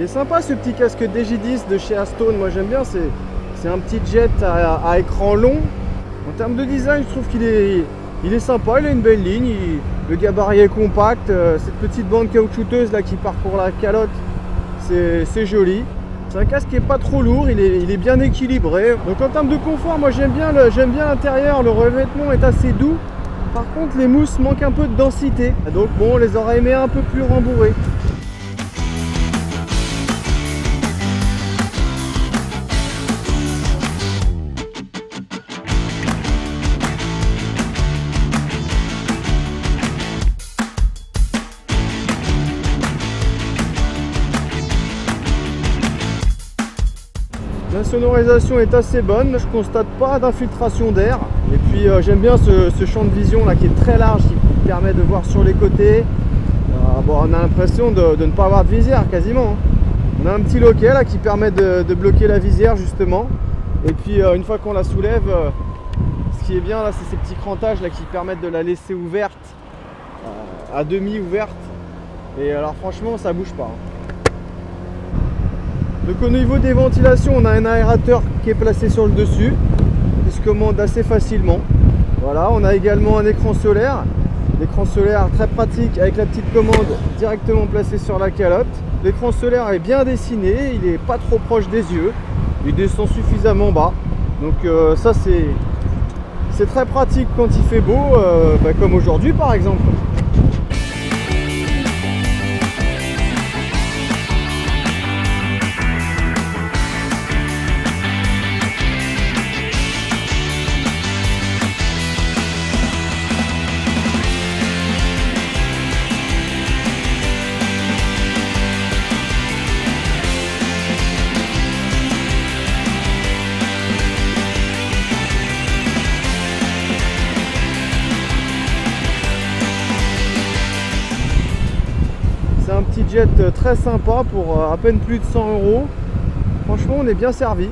Il est sympa ce petit casque DJ10 de chez Astone, moi j'aime bien, c'est un petit jet à, écran long. En termes de design, je trouve qu'il est, il est sympa, il a une belle ligne, le gabarit est compact, euh, cette petite bande caoutchouteuse là qui parcourt la calotte, c'est joli. C'est un casque qui est pas trop lourd, il est, bien équilibré. Donc en termes de confort, moi j'aime bien l'intérieur, le revêtement est assez doux. Par contre les mousses manquent un peu de densité. Donc bon, on les aurait aimé un peu plus rembourrés. La sonorisation est assez bonne, je constate pas d'infiltration d'air. Et puis euh, j'aime bien ce, champ de vision là qui est très large, qui permet de voir sur les côtés. Euh, bon, on a l'impression de, ne pas avoir de visière quasiment. Hein. On a un petit loquet là qui permet de, bloquer la visière justement. Et puis euh, une fois qu'on la soulève, ce qui est bien là, c'est ces petits crantages là qui permettent de la laisser ouverte, à demi ouverte. Et alors franchement, ça bouge pas. Hein. Donc au niveau des ventilations, on a un aérateur qui est placé sur le dessus, qui se commande assez facilement. Voilà, on a également un écran solaire, l'écran solaire très pratique avec la petite commande directement placée sur la calotte. L'écran solaire est bien dessiné, il n'est pas trop proche des yeux, il descend suffisamment bas. Donc euh, ça c'est très pratique quand il fait beau, euh, bah, comme aujourd'hui par exemple. Jet très sympa pour euh, à peine plus de 100 euros. Franchement, on est bien servi.